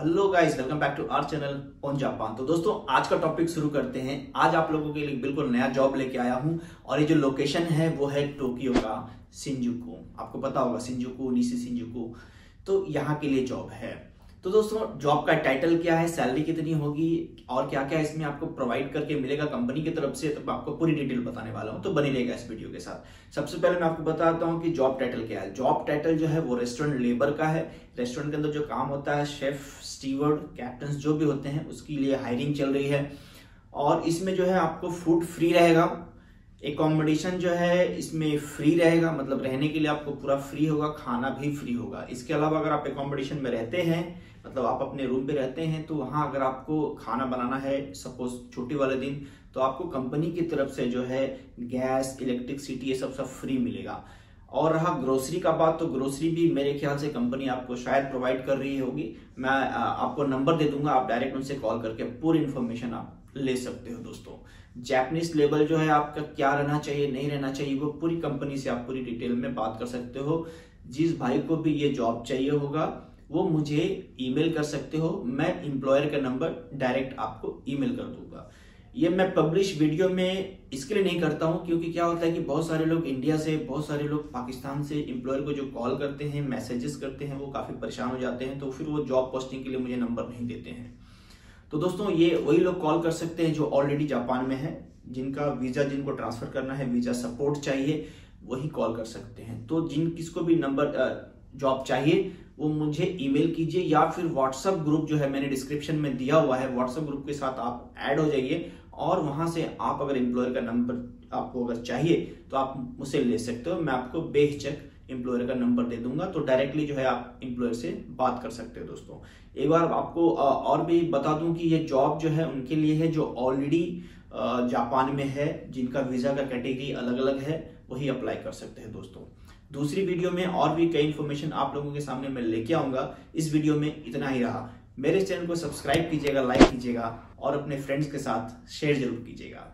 Hello guys welcome back to our channel on Japan तो दोस्तों, आज का टॉपिक शुरू करते हैं। आज आप लोगों के लिए बिल्कुल नया जॉब लेके आया हूँ और ये जो लोकेशन है, वो है टोक्यो का सिंजुकू आपको पता होगा सिंजुकू निशी सिंजुकू तो यहाँ के लिए जॉब है। तो दोस्तों जॉब का टाइटल क्या है सैलरी कितनी होगी, और क्या क्या इसमें आपको प्रोवाइड करके मिलेगा कंपनी की तरफ़ से तो आपको पूरी डिटेल बताने वाला हूँ। तो बनी रहेगा इस वीडियो के साथ। सबसे पहले मैं आपको बताता हूँ कि जॉब टाइटल क्या है। जॉब टाइटल जो है, वो रेस्टोरेंट लेबर का है। रेस्टोरेंट के अंदर जो काम होता है शेफ स्टीवर्ड कैप्टन जो भी होते हैं, उसके लिए हायरिंग चल रही है। और इसमें जो है, आपको फ़ूड फ्री रहेगा। एकोमोडेशन जो है, इसमें फ्री रहेगा मतलब रहने के लिए आपको पूरा फ्री होगा, खाना भी फ्री होगा। इसके अलावा अगर आप एकोमोडेशन में रहते हैं मतलब आप अपने रूम पे रहते हैं तो वहाँ अगर आपको खाना बनाना है सपोज़ छुट्टी वाले दिन तो आपको कंपनी की तरफ़ से जो है गैस इलेक्ट्रिसिटी ये सब सब फ्री मिलेगा। और रहा ग्रोसरी का बात तो ग्रोसरी भी मेरे ख्याल से कंपनी आपको शायद प्रोवाइड कर रही होगी। मैं आपको नंबर दे दूँगा, आप डायरेक्ट उनसे कॉल करके पूरी इन्फॉर्मेशन आप ले सकते हो दोस्तों। जैपनीज लेवल जो है आपका क्या रहना चाहिए, नहीं रहना चाहिए, वो पूरी कंपनी से आप पूरी डिटेल में बात कर सकते हो। जिस भाई को भी ये जॉब चाहिए होगा, वो मुझे ईमेल कर सकते हो। मैं इंप्लॉयर का नंबर डायरेक्ट आपको ईमेल कर दूँगा। ये मैं पब्लिश वीडियो में इसके लिए नहीं करता हूँ, क्योंकि क्या होता है कि बहुत सारे लोग इंडिया से, बहुत सारे लोग पाकिस्तान से एम्प्लॉयर को जो कॉल करते हैं मैसेजेस करते हैं, वो काफ़ी परेशान हो जाते हैं तो फिर वो जॉब पोस्टिंग के लिए मुझे नंबर नहीं देते हैं। तो दोस्तों, ये वही लोग कॉल कर सकते हैं जो ऑलरेडी जापान में है, जिनका वीज़ा जिनको ट्रांसफ़र करना है वीज़ा सपोर्ट चाहिए, वही कॉल कर सकते हैं। तो जिन, किसको भी नंबर जॉब चाहिए, वो मुझे ईमेल कीजिए या फिर व्हाट्सएप ग्रुप जो है मैंने डिस्क्रिप्शन में दिया हुआ है व्हाट्सएप ग्रुप के साथ आप ऐड हो जाइए और वहाँ से आप अगर एम्प्लॉयर का नंबर आपको अगर चाहिए तो आप उसे ले सकते हो। मैं आपको बेहिचक एम्प्लॉयर का नंबर दे दूँगा तो डायरेक्टली जो है आप एम्प्लॉयर से बात कर सकते हो दोस्तों। एक बार आपको और भी बता दूँ कि ये जॉब जो है उनके लिए है, जो ऑलरेडी जापान में है, जिनका वीज़ा का कैटेगरी अलग अलग है, वही अप्लाई कर सकते हैं दोस्तों। दूसरी वीडियो में और भी कई इन्फॉर्मेशन आप लोगों के सामने मैं लेके आऊँगा। इस वीडियो में इतना ही रहा। मेरे चैनल को सब्सक्राइब कीजिएगा लाइक कीजिएगा और अपने फ्रेंड्स के साथ शेयर ज़रूर कीजिएगा।